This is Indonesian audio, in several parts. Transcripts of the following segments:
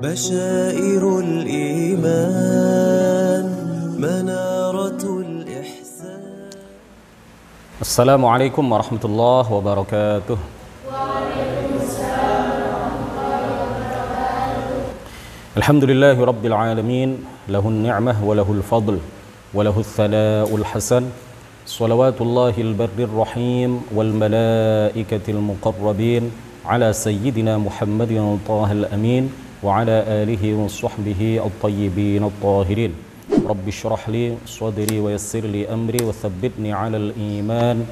بشائر الإيمان منارة الإحسان. السلام عليكم ورحمة الله وبركاته. الحمد لله رب العالمين له النعمة وله الفضل وله الثناء الحسن. صلوات الله البر الرحيم والملائكة المقربين على سيدنا محمد طه الأمين. وعلى آله وصحبه الطيبين الطاهرين. رب اشرح لي صدري ويسر لي أمري وثبتني على الإيمان.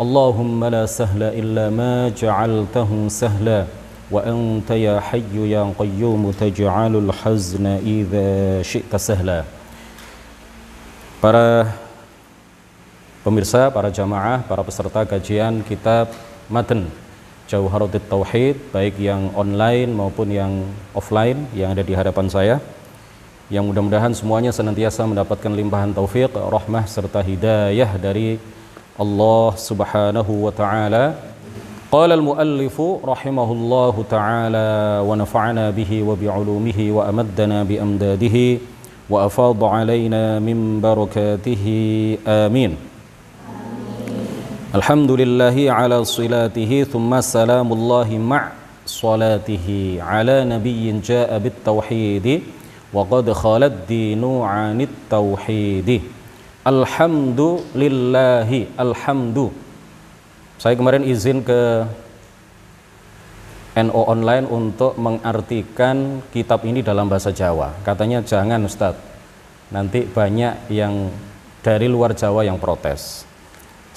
اللهم لا سهل إلا ما جعلته سهلا. وأنت يا حي يا قيوم تجعل الحزن إذا شئت سهلا. Para pemirsa, para jamaah, para peserta kajian kitab Matan. Jauharatul Tauhid baik yang online maupun yang offline yang ada di hadapan saya yang mudah-mudahan semuanya senantiasa mendapatkan limpahan taufik, rahmah serta hidayah dari Allah Subhanahu wa taala. Qala al-muallif rahimahullahu taala wa nafa'ana bihi wa bi'ulumihi wa amaddana bi amdadihi wa afadha alaina min barakatihi amin. Alhamdulillahi ala silatihi thumma salamullahi ma' salatihi ala nabiyyin ja'a bit tauhidi wa qad khalat dinu 'anit tauhidi. Alhamdulillahi alhamdu. Saya kemarin izin ke NO online untuk mengartikan kitab ini dalam bahasa Jawa. Katanya jangan Ustadz. Nanti banyak yang dari luar Jawa yang protes.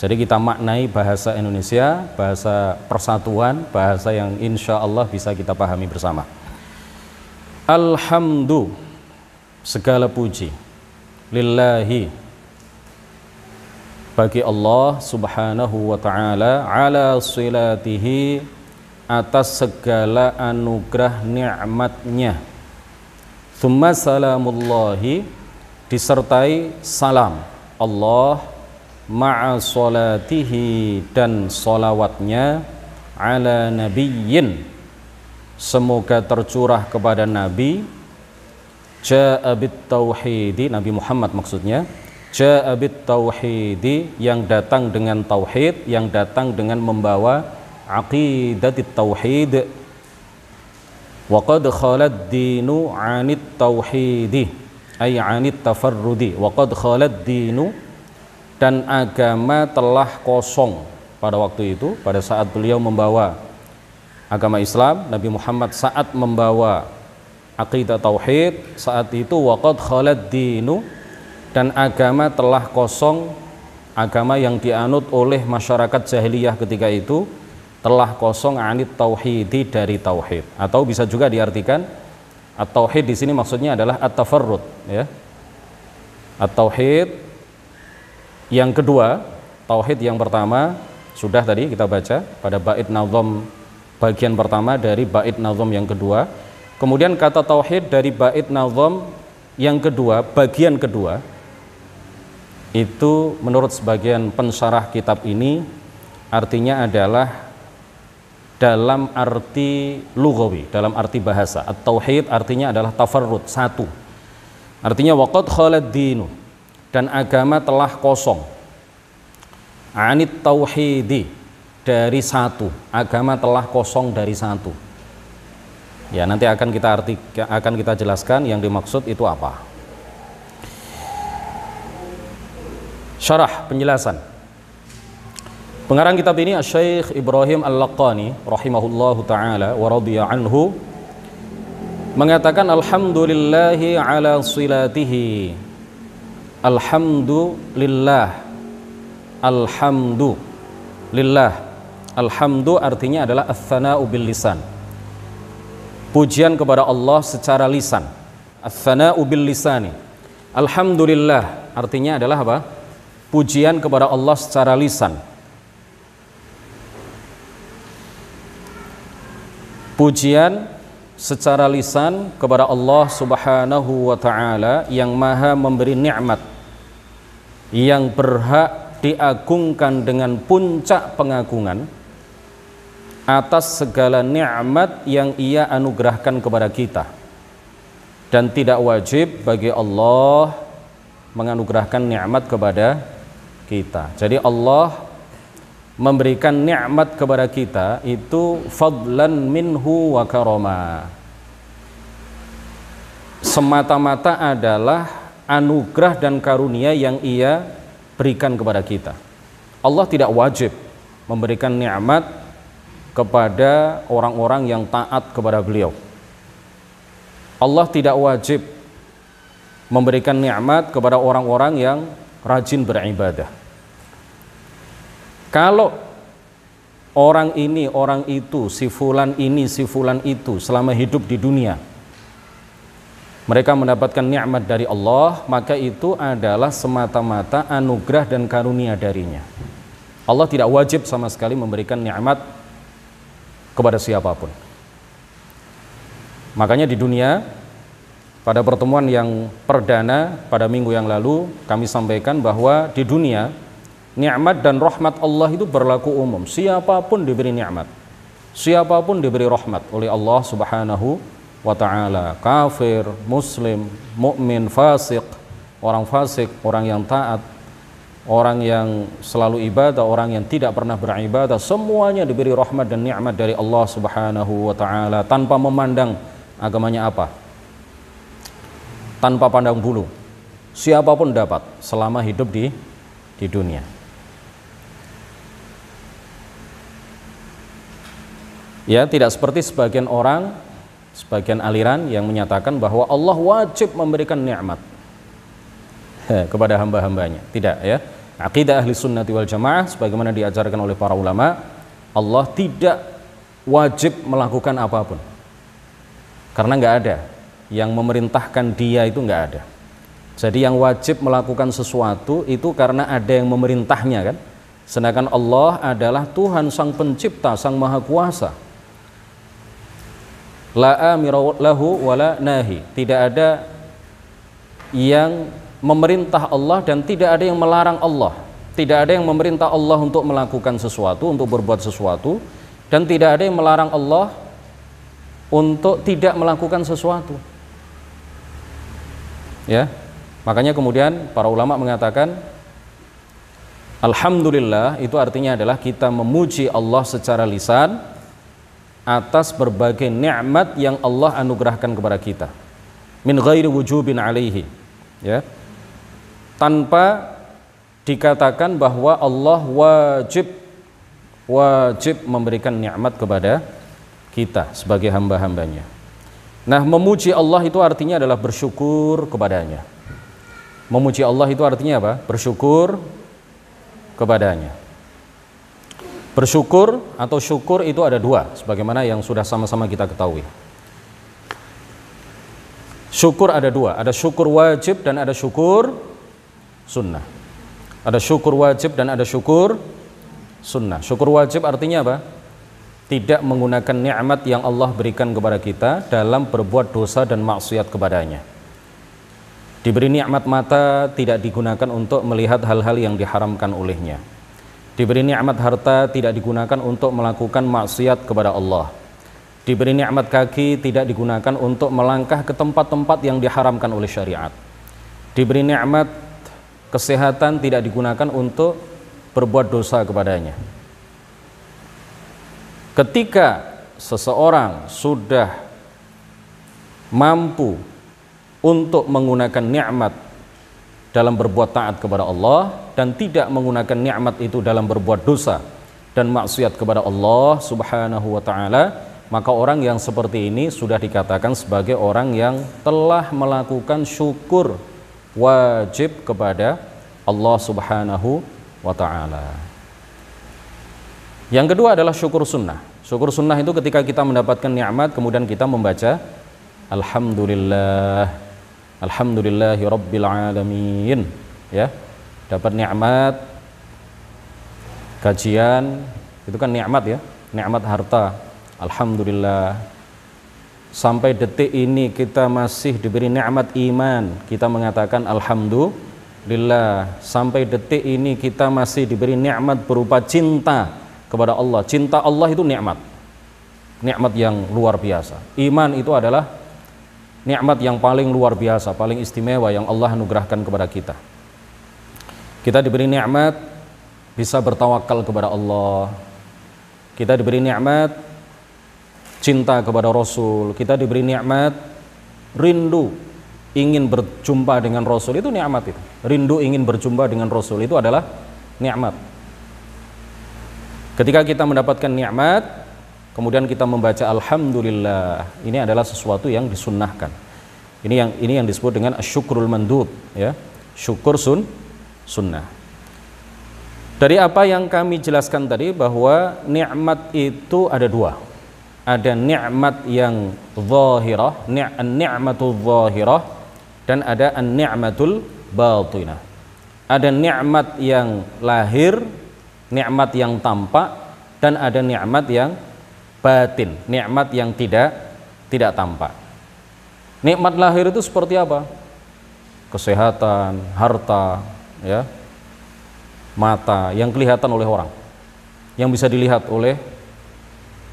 Jadi kita maknai bahasa Indonesia, bahasa persatuan, bahasa yang insya Allah bisa kita pahami bersama. Alhamdu, segala puji, lillahi, bagi Allah subhanahu wa ta'ala, ala silatihi, atas segala anugerah nikmatnya. Thumma salamullahi, disertai salam Allah ma'a salatihi dan solawatnya ala nabiyyin. Semoga tercurah kepada nabi. Ja'abit tauhidi Nabi Muhammad maksudnya. Ja'abit tauhidi yang datang dengan tauhid yang datang dengan membawa aqidatit tauhid. Wa qad khalad dinu anit tauhidi ay anit tafarrudi. Wa qad khalad dinu dan agama telah kosong pada waktu itu pada saat beliau membawa agama Islam Nabi Muhammad saat membawa aqidah tauhid saat itu waqad khalad dinu dan agama telah kosong agama yang dianut oleh masyarakat jahiliyah ketika itu telah kosong anit tauhidi dari tauhid. Atau bisa juga diartikan at-tauhid di sini maksudnya adalah at-tafarrud ya. At-tauhid yang kedua, tauhid yang pertama sudah tadi kita baca pada bait nazam bagian pertama dari bait nazam yang kedua. Kemudian kata tauhid dari bait nazam yang kedua, bagian kedua itu menurut sebagian pensyarah kitab ini artinya adalah dalam arti lugawi, dalam arti bahasa. At-tauhid artinya adalah tafarrud, satu. Artinya waqad khalad dinu dan agama telah kosong. Anit tauhidi dari satu. Agama telah kosong dari satu. Ya nanti akan kita arti akan kita jelaskan yang dimaksud itu apa. Syarah penjelasan. Pengarang kitab ini Syekh Ibrahim Al-Laqani rahimahullahu taala wa radhiya anhu mengatakan alhamdulillahi ala silatihi Alhamdulillah. Alhamdu Lillah Alhamdu artinya adalah Athana'u bil lisan. Pujian kepada Allah secara lisan. Athana'u bil lisani. Alhamdulillah artinya adalah apa? Pujian kepada Allah secara lisan. Pujian secara lisan kepada Allah Subhanahu wa taala yang Maha memberi nikmat yang berhak diagungkan dengan puncak pengagungan atas segala nikmat yang ia anugerahkan kepada kita dan tidak wajib bagi Allah menganugerahkan nikmat kepada kita. Jadi Allah memberikan nikmat kepada kita itu fadlan minhu wa karoma. Semata-mata adalah anugerah dan karunia yang ia berikan kepada kita. Allah tidak wajib memberikan nikmat kepada orang-orang yang taat kepada beliau. Allah tidak wajib memberikan nikmat kepada orang-orang yang rajin beribadah. Kalau orang ini, orang itu, si fulan ini, si fulan itu selama hidup di dunia mereka mendapatkan nikmat dari Allah, maka itu adalah semata-mata anugerah dan karunia darinya. Allah tidak wajib sama sekali memberikan nikmat kepada siapa pun. Makanya di dunia pada pertemuan yang perdana pada minggu yang lalu kami sampaikan bahwa di dunia nikmat dan rahmat Allah itu berlaku umum. Siapa pun diberi nikmat, siapa pun diberi rahmat oleh Allah Subhanahu wa taala. Kafir, muslim, mukmin, fasik, orang fasik, orang yang taat, orang yang selalu ibadah, orang yang tidak pernah beribadah, semuanya diberi rahmat dan nikmat dari Allah Subhanahu wa taala tanpa memandang agamanya apa tanpa pandang bulu. Siapa pun dapat selama hidup di di dunia. Ya, tidak seperti sebagian orang, sebagian aliran yang menyatakan bahwa Allah wajib memberikan nikmat kepada hamba-hambanya. Tidak ya. Aqidah ahli sunnati wal jamaah sebagaimana diajarkan oleh para ulama, Allah tidak wajib melakukan apa pun. Karena nggak ada yang memerintahkan dia itu nggak ada. Jadi yang wajib melakukan sesuatu itu karena ada yang memerintahnya kan. Sedangkan Allah adalah Tuhan sang pencipta, sang maha kuasa. La lahu wala nahi. Tidak ada yang memerintah Allah dan tidak ada yang melarang Allah. Tidak ada yang memerintah Allah untuk melakukan sesuatu, untuk berbuat sesuatu dan tidak ada yang melarang Allah untuk tidak melakukan sesuatu. Ya. Makanya kemudian para ulama mengatakan Alhamdulillah itu artinya adalah kita memuji Allah secara lisan atas berbagai nikmat yang Allah anugerahkan kepada kita min ghairi wujubin alaihi ya tanpa dikatakan bahwa Allah wajib wajib memberikan nikmat kepada kita sebagai hamba-hambanya Nah, memuji Allah itu artinya adalah bersyukur kepadanya. Memuji Allah itu artinya apa? Bersyukur kepadanya. Bersyukur atau syukur itu ada dua, sebagaimana yang sudah sama-sama kita ketahui. Syukur ada dua, ada syukur wajib dan ada syukur sunnah. Ada syukur wajib dan ada syukur sunnah. Syukur wajib artinya apa? tidak menggunakan nikmat yang Allah berikan kepada kita dalam berbuat dosa dan maksiat kepadanya. Diberi nikmat mata tidak digunakan untuk melihat hal-hal yang diharamkan olehnya. Diberi nikmat harta tidak digunakan untuk melakukan maksiat kepada Allah. Diberi nikmat kaki tidak digunakan untuk melangkah ke tempat-tempat yang diharamkan oleh syariat. Diberi nikmat kesehatan tidak digunakan untuk berbuat dosa kepadanya ketika seseorang sudah mampu untuk menggunakan nikmat dalam berbuat taat kepada Allah dan tidak menggunakan nikmat itu dalam berbuat dosa dan maksiat kepada Allah Subhanahu wa taala maka orang yang seperti ini sudah dikatakan sebagai orang yang telah melakukan syukur wajib kepada Allah Subhanahu wa taala. Yang kedua adalah syukur sunnah. Syukur sunnah itu ketika kita mendapatkan nikmat kemudian kita membaca Alhamdulillah Alhamdulillahi Rabbil Alamin ya dapat nikmat kajian itu kan nikmat ya nikmat harta Alhamdulillah sampai detik ini kita masih diberi nikmat iman kita mengatakan Alhamdulillah sampai detik ini kita masih diberi nikmat berupa cinta kepada Allah. Cinta Allah itu nikmat. Nikmat yang luar biasa. Iman itu adalah nikmat yang paling luar biasa, paling istimewa yang Allah anugerahkan kepada kita. Kita diberi nikmat bisa bertawakal kepada Allah. Kita diberi nikmat cinta kepada Rasul. Kita diberi nikmat rindu ingin berjumpa dengan Rasul itu nikmat itu. Rindu ingin berjumpa dengan Rasul itu adalah nikmat. Ketika kita mendapatkan nikmat, kemudian kita membaca alhamdulillah, ini adalah sesuatu yang disunnahkan. Ini yang ini yang disebut dengan syukrul mandud ya. Syukur sun sunnah. Dari apa yang kami jelaskan tadi bahwa nikmat itu ada dua. Ada nikmat yang zahirah, ni'matul zahirah dan ada an-ni'matul batinah. Ada nikmat yang lahir, nikmat yang tampak dan ada nikmat yang batin, nikmat yang tidak tidak tampak. Nikmat lahir itu seperti apa? Kesehatan, harta, ya, mata yang kelihatan oleh orang, yang bisa dilihat oleh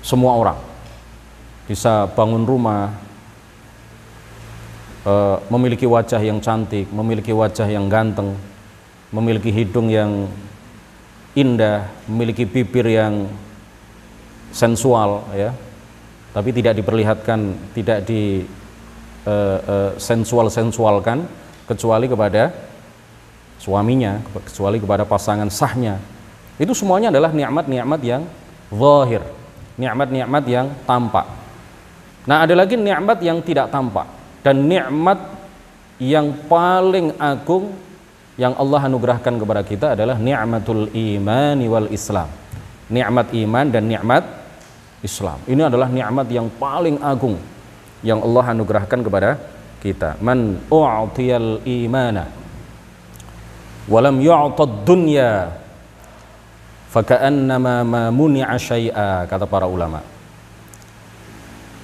semua orang, bisa bangun rumah, e, memiliki wajah yang cantik, memiliki wajah yang ganteng, memiliki hidung yang indah, memiliki bibir yang sensual, ya, tapi tidak diperlihatkan, tidak di e, e, sensual-sensualkan, kecuali kepada suaminya, kecuali kepada pasangan sahnya. Itu semuanya adalah nikmat-nikmat yang zahir, nikmat-nikmat yang tampak. Nah, ada lagi nikmat yang tidak tampak dan nikmat yang paling agung yang Allah anugerahkan kepada kita adalah nikmatul imani wal Islam. Nikmat iman dan nikmat Islam. Ini adalah nikmat yang paling agung yang Allah anugerahkan kepada kita. Man u'tiyal imana walam yu'tad dunya faka'annama ma muni'a syai'a kata para ulama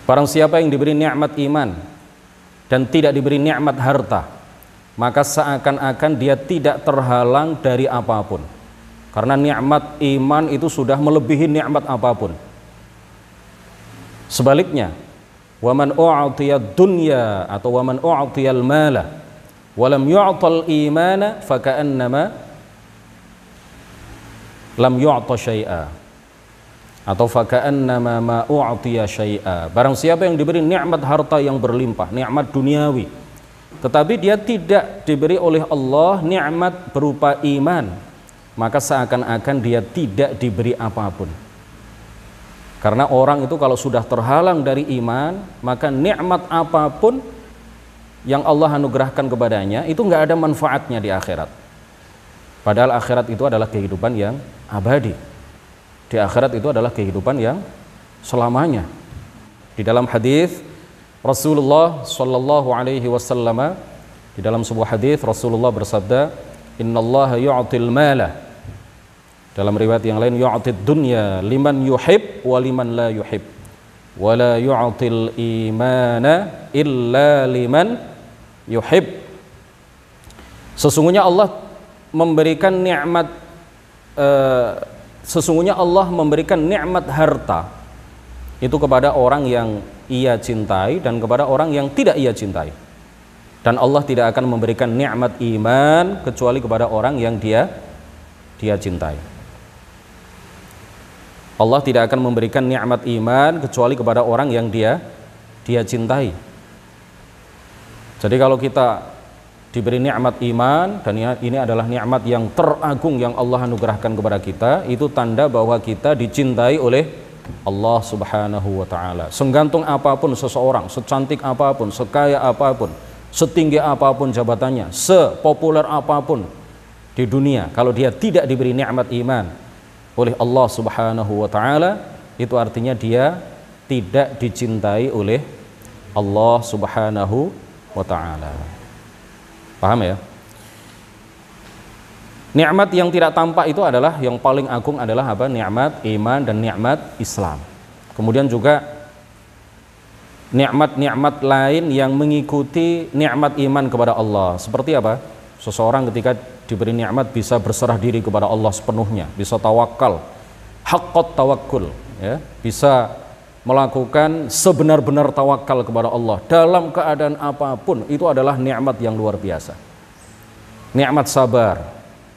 Barang siapa yang diberi nikmat iman dan tidak diberi nikmat harta maka seakan-akan dia tidak terhalang dari apa pun karena nikmat iman itu sudah melebihi nikmat apa pun sebaliknya waman u'tiya dunya atau waman u'tiyal mala walam yu'tal imana faka'annama lam yu'ta syai'a atau faka'annama ma u'tiya syai'a barang siapa yang diberi nikmat harta yang berlimpah nikmat duniawi tetapi dia tidak diberi oleh Allah nikmat berupa iman maka seakan-akan dia tidak diberi apa pun karena orang itu kalau sudah terhalang dari iman maka nikmat apa pun yang Allah anugerahkan kepadanya itu nggak ada manfaatnya di akhirat. Padahal akhirat itu adalah kehidupan yang abadi. Di akhirat itu adalah kehidupan yang selamanya. Di dalam hadis Rasulullah Shallallahu Alaihi Wasallam di dalam sebuah hadis Rasulullah bersabda, Inna Allah yu'til mala dalam riwayat yang lain yu'tid dunya liman yuhib wa liman la yuhib. Wa la yu'til imana illa liman yuhib. Sesungguhnya Allah memberikan nikmat uh, sesungguhnya Allah memberikan nikmat harta. Itu kepada orang yang ia cintai dan kepada orang yang tidak ia cintai. Dan Allah tidak akan memberikan nikmat iman kecuali kepada orang yang dia dia cintai Allah tidak akan memberikan nikmat iman kecuali kepada orang yang dia dia cintai jadi kalau kita diberi nikmat iman dan ini adalah nikmat yang teragung yang Allah anugerahkan kepada kita, itu tanda bahwa kita dicintai oleh Allah Subhanahu wa taala. Senggantung apa pun seseorang, secantik apa pun, sekaya apa pun, setinggi apa pun jabatannya, sepopuler apa pun di dunia, kalau dia tidak diberi nikmat iman oleh Allah Subhanahu wa taala, itu artinya dia tidak dicintai oleh Allah Subhanahu wa taala. Paham ya? Nikmat yang tidak tampak itu adalah yang paling agung adalah apa? Nikmat iman dan nikmat Islam. Kemudian juga nikmat-nikmat lain yang mengikuti nikmat iman kepada Allah. Seperti apa? Seseorang ketika diberi nikmat bisa berserah diri kepada Allah sepenuhnya, bisa tawakal, haqqat tawakul, ya, bisa melakukan sebenar-benar tawakal kepada Allah dalam keadaan apa pun itu adalah nikmat yang luar biasa. Nikmat sabar,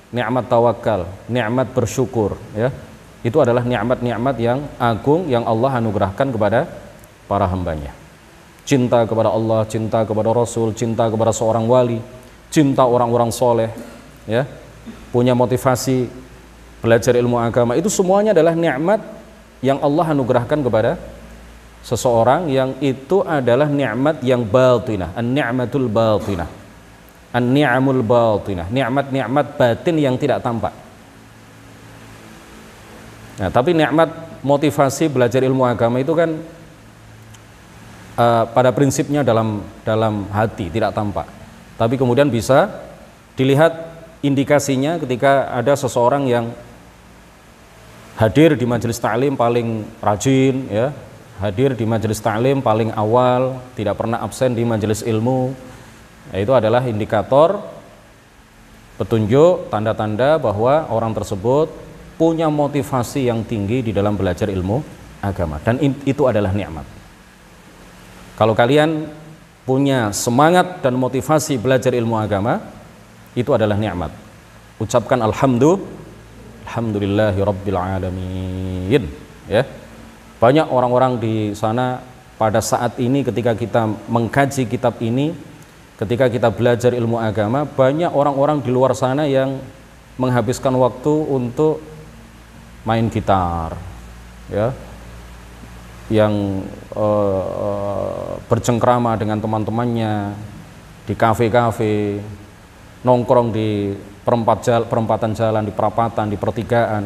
nikmat tawakal, nikmat bersyukur ya. Itu adalah nikmat-nikmat yang agung yang Allah anugerahkan kepada para hambanya. Cinta kepada Allah, cinta kepada Rasul, cinta kepada seorang wali, cinta orang-orang soleh, ya, punya motivasi belajar ilmu agama itu semuanya adalah nikmat yang Allah anugerahkan kepada seseorang yang itu adalah nikmat yang batinah, an-ni'matul batinah. An-ni'amul batinah, nikmat-nikmat batin yang tidak tampak. Nah, tapi nikmat motivasi belajar ilmu agama itu kan uh, pada prinsipnya dalam dalam hati, tidak tampak. Tapi kemudian bisa dilihat indikasinya ketika ada seseorang yang hadir di majelis taklim paling rajin ya, hadir di majelis taklim paling awal, tidak pernah absen di majelis ilmu. Nah, itu adalah indikator petunjuk tanda-tanda bahwa orang tersebut punya motivasi yang tinggi di dalam belajar ilmu agama dan itu adalah nikmat. Kalau kalian punya semangat dan motivasi belajar ilmu agama, itu adalah nikmat. Ucapkan alhamdulillah alhamdulillahi alamin ya. Banyak orang-orang di sana pada saat ini ketika kita mengkaji kitab ini, ketika kita belajar ilmu agama, banyak orang-orang di luar sana yang menghabiskan waktu untuk main gitar, ya, yang uh, bercengkrama dengan teman-temannya di kafe-kafe, nongkrong di perempat jal, perempatan jalan, di perapatan, di pertigaan,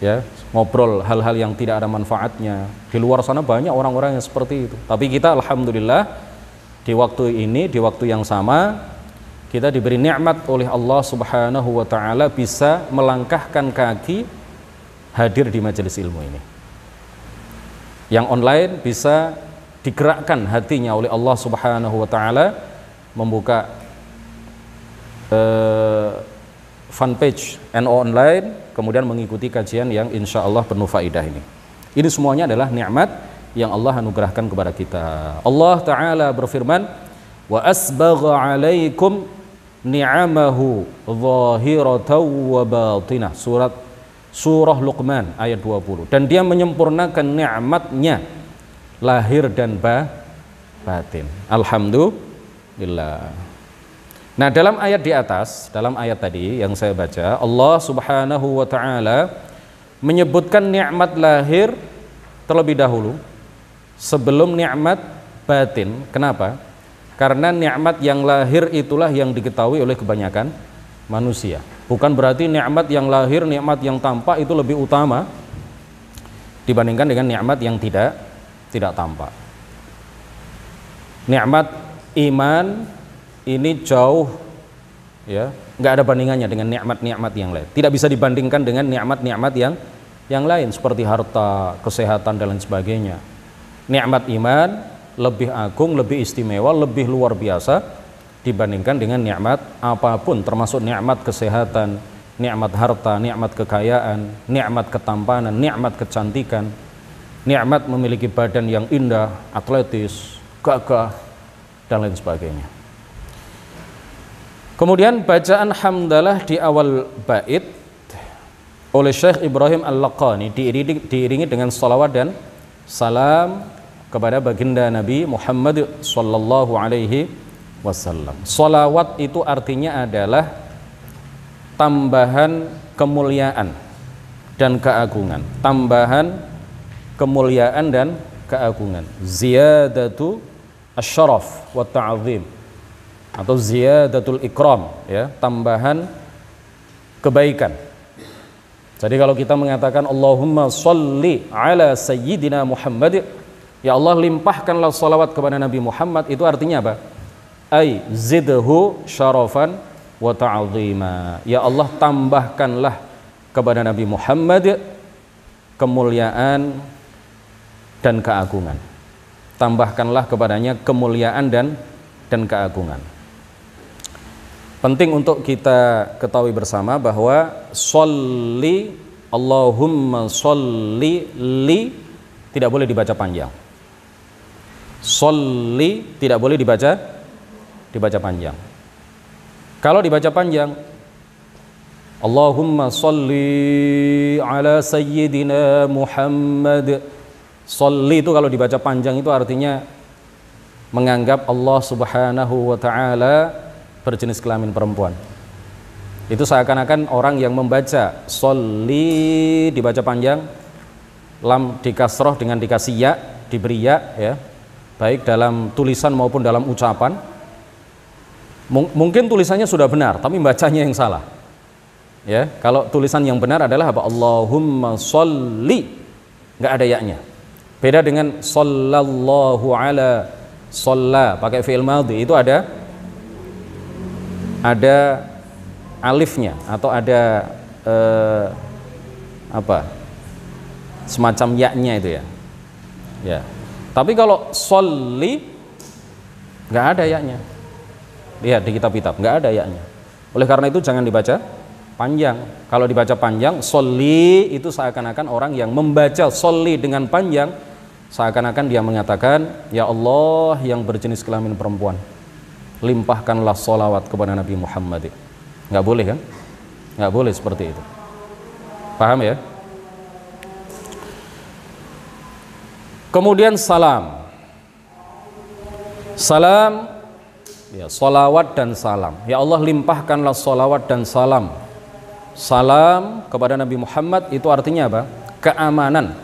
ya ngobrol hal-hal yang tidak ada manfaatnya. Di luar sana banyak orang-orang yang seperti itu. Tapi kita alhamdulillah di waktu ini di waktu yang sama kita diberi nikmat oleh Allah Subhanahu wa taala bisa melangkahkan kaki hadir di majelis ilmu ini. Yang online bisa digerakkan hatinya oleh Allah Subhanahu wa taala membuka uh, fanpage NO online kemudian mengikuti kajian yang insya Allah penuh faidah ini. Ini semuanya adalah nikmat yang Allah anugerahkan kepada kita. Allah Ta'ala berfirman, Wa asbagha alaikum ni'amahu zahiratan wa batinah. Surat Surah Luqman ayat 20. Dan dia menyempurnakan nikmatnya lahir dan batin. Alhamdulillah. Nah, dalam ayat di atas, dalam ayat tadi yang saya baca, Allah Subhanahu wa taala menyebutkan nikmat lahir terlebih dahulu sebelum nikmat batin. Kenapa? Karena nikmat yang lahir itulah yang diketahui oleh kebanyakan manusia. Bukan berarti nikmat yang lahir, nikmat yang tampak itu lebih utama dibandingkan dengan nikmat yang tidak tidak tampak. Nikmat iman ini jauh ya. Nggak ada bandingannya dengan nikmat-nikmat yang lain. Tidak bisa dibandingkan dengan nikmat-nikmat yang yang lain seperti harta kesehatan dan lain sebagainya. Nikmat iman lebih agung lebih istimewa lebih luar biasa dibandingkan dengan nikmat apa pun termasuk nikmat kesehatan nikmat harta nikmat kekayaan nikmat ketampanan nikmat kecantikan nikmat memiliki badan yang indah atletis gagah dan lain sebagainya Kemudian bacaan hamdalah di awal bait oleh Syekh Ibrahim Al-Laqani diiringi, diiringi dengan salawat dan salam kepada baginda Nabi Muhammad sallallahu alaihi wasallam. Salawat itu artinya adalah tambahan kemuliaan dan keagungan, tambahan kemuliaan dan keagungan. Ziyadatu asyaraf wa ta'zim atau ziyadatul ikram ya tambahan kebaikan. Jadi kalau kita mengatakan Allahumma salli ala sayyidina Muhammad ya Allah limpahkanlah salawat kepada Nabi Muhammad itu artinya apa? Ay zidhu syarafan wa ta'zima. Ya Allah tambahkanlah kepada Nabi Muhammad kemuliaan dan keagungan. Tambahkanlah kepadanya kemuliaan dan dan keagungan Penting untuk kita ketahui bersama bahwa sholli Allahumma sholli li tidak boleh dibaca panjang. Sholli tidak boleh dibaca dibaca panjang. Kalau dibaca panjang Allahumma sholli ala sayyidina Muhammad. Sholli itu kalau dibaca panjang itu artinya menganggap Allah Subhanahu wa taala berjenis kelamin perempuan. Itu seakan-akan orang yang membaca sholli dibaca panjang lam dikasroh dengan dikasih ya diberi ya ya. Baik dalam tulisan maupun dalam ucapan. Mungkin tulisannya sudah benar tapi bacanya yang salah. Ya kalau tulisan yang benar adalah apa? Allahumma sholli nggak ada yaknya beda dengan sallallahu ala sholla pakai fi'il madhi itu ada ada alifnya atau ada eh, apa? Semacam yaknya itu ya? Ya. Tapi kalau soli nggak ada yaknya lihat di kitab-kitab nggak ada yaknya oleh karena itu jangan dibaca panjang. Kalau dibaca panjang soli itu seakan-akan orang yang membaca soli dengan panjang seakan-akan dia mengatakan ya Allah yang berjenis kelamin perempuan limpahkanlah solawat kepada Nabi Muhammad nggak boleh kan nggak boleh seperti itu paham ya Kemudian salam. Salam, ya, solawat dan salam. Ya Allah limpahkanlah solawat dan salam. Salam kepada Nabi Muhammad itu artinya apa? Keamanan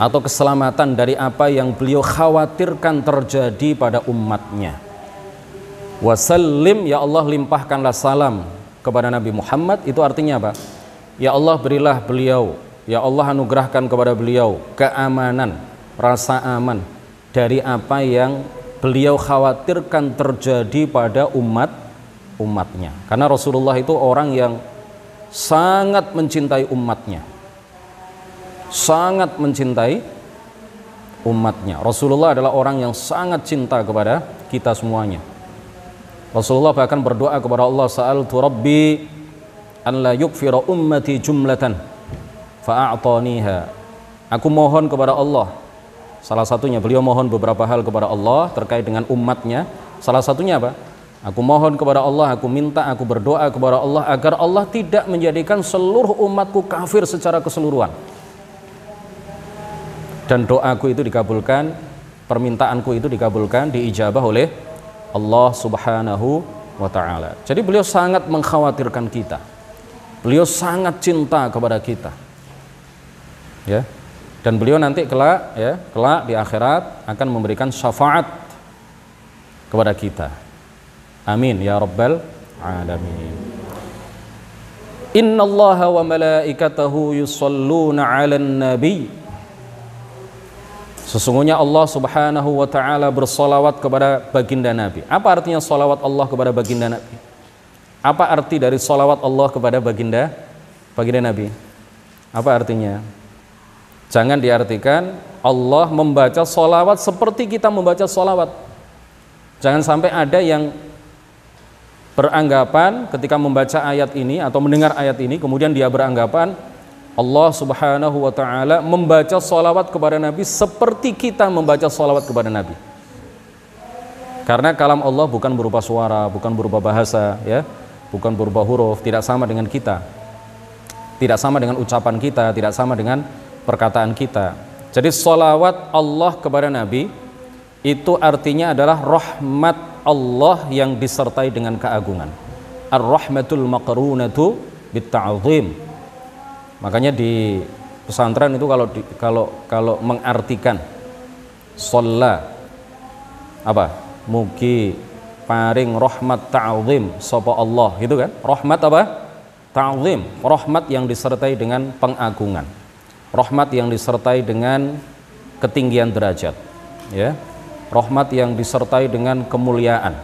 atau keselamatan dari apa yang beliau khawatirkan terjadi pada umatnya. Wasallim ya Allah limpahkanlah salam kepada Nabi Muhammad itu artinya apa? Ya Allah berilah beliau Ya Allah anugerahkan kepada beliau keamanan, rasa aman dari apa yang beliau khawatirkan terjadi pada umat umatnya. Karena Rasulullah itu orang yang sangat mencintai umatnya. Sangat mencintai umatnya. Rasulullah adalah orang yang sangat cinta kepada kita semuanya. Rasulullah bahkan berdoa kepada Allah, "Sa'altu Rabbi an la yukfira ummati jumlatan." fa'ataniha. Aku mohon kepada Allah. Salah satunya beliau mohon beberapa hal kepada Allah terkait dengan umatnya. Salah satunya apa? Aku mohon kepada Allah aku minta aku berdoa kepada Allah agar Allah tidak menjadikan seluruh umatku kafir secara keseluruhan. Dan doaku itu dikabulkan permintaanku itu dikabulkan diijabah oleh Allah subhanahu wa ta'ala. Jadi beliau sangat mengkhawatirkan kita. Beliau sangat cinta kepada kita. Ya. Dan beliau nanti kelak ya kelak di akhirat akan memberikan syafaat kepada kita. Amin ya rabbal alamin. Inna Allah wa malaikatahu yusalluna 'alan nabi Sesungguhnya Allah Subhanahu wa taala bersolawat kepada baginda Nabi. Apa artinya solawat Allah kepada baginda Nabi? Apa arti dari solawat Allah kepada baginda baginda Nabi? Apa artinya? Jangan diartikan Allah membaca solawat seperti kita membaca solawat. Jangan sampai ada yang beranggapan ketika membaca ayat ini atau mendengar ayat ini kemudian dia beranggapan Allah subhanahu wa ta'ala membaca solawat kepada Nabi seperti kita membaca solawat kepada Nabi. Karena kalam Allah bukan berupa suara, bukan berupa bahasa, ya, bukan berupa huruf, tidak sama dengan kita, tidak sama dengan ucapan kita, tidak sama dengan perkataan kita. Jadi solawat Allah kepada Nabi itu artinya adalah rahmat Allah yang disertai dengan keagungan. Ar-rahmatul maqrunatu bitta'zim. Makanya di pesantren itu kalau di, kalau kalau mengartikan sholla apa? Mugi paring rahmat ta'zim sapa Allah gitu kan? Rahmat apa? Ta'zim, rahmat yang disertai dengan pengagungan rahmat yang disertai dengan ketinggian derajat ya rahmat yang disertai dengan kemuliaan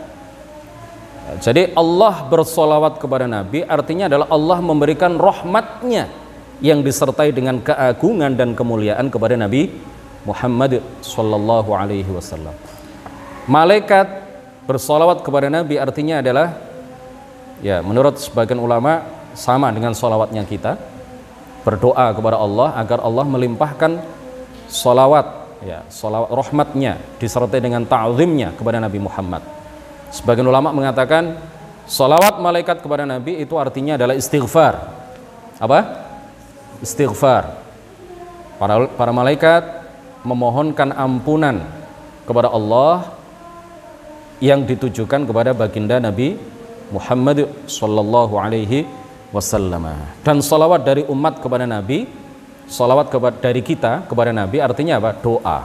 jadi Allah bersolawat kepada Nabi artinya adalah Allah memberikan rahmatnya yang disertai dengan keagungan dan kemuliaan kepada Nabi Muhammad Sallallahu Alaihi Wasallam. Malaikat bersolawat kepada Nabi artinya adalah ya menurut sebagian ulama sama dengan solawatnya kita berdoa kepada Allah agar Allah melimpahkan solawat ya solawat rahmatnya disertai dengan ta'zimnya kepada Nabi Muhammad. Sebagian ulama mengatakan solawat malaikat kepada Nabi itu artinya adalah istighfar. Apa istighfar para para malaikat memohonkan ampunan kepada Allah yang ditujukan kepada baginda Nabi Muhammad sallallahu alaihi wasallam. Dan salawat dari umat kepada Nabi, salawat kepada dari kita kepada Nabi artinya apa? Doa.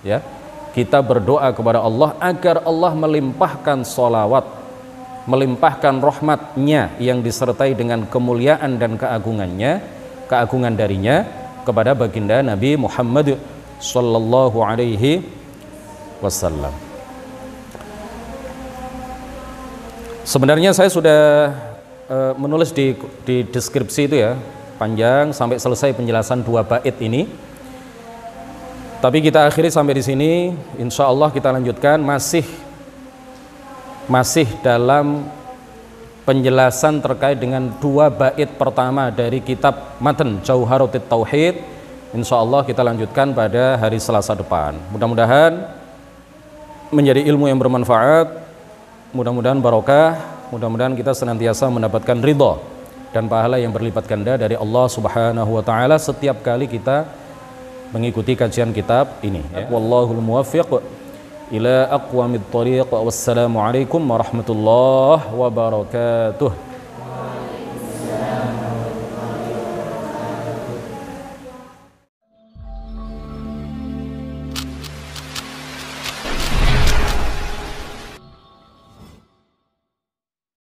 Ya. Kita berdoa kepada Allah agar Allah melimpahkan salawat, melimpahkan rahmatnya yang disertai dengan kemuliaan dan keagungannya, keagungan darinya kepada baginda Nabi Muhammad sallallahu alaihi wasallam. Sebenarnya saya sudah uh, menulis di, di deskripsi itu ya, panjang sampai selesai penjelasan dua bait ini. Tapi kita akhiri sampai di sini. Insya Allah kita lanjutkan masih masih dalam penjelasan terkait dengan dua bait pertama dari kitab Matan Jauharutit Tauhid. Insya Allah kita lanjutkan pada hari Selasa depan. Mudah-mudahan menjadi ilmu yang bermanfaat Mudah-mudahan barokah, mudah-mudahan kita senantiasa mendapatkan ridho dan pahala yang berlipat ganda dari Allah Subhanahu wa taala setiap kali kita mengikuti kajian kitab ini ya. Wallahul muwaffiq إلى أقوم الطريق والسلام عليكم ورحمة الله وبركاته.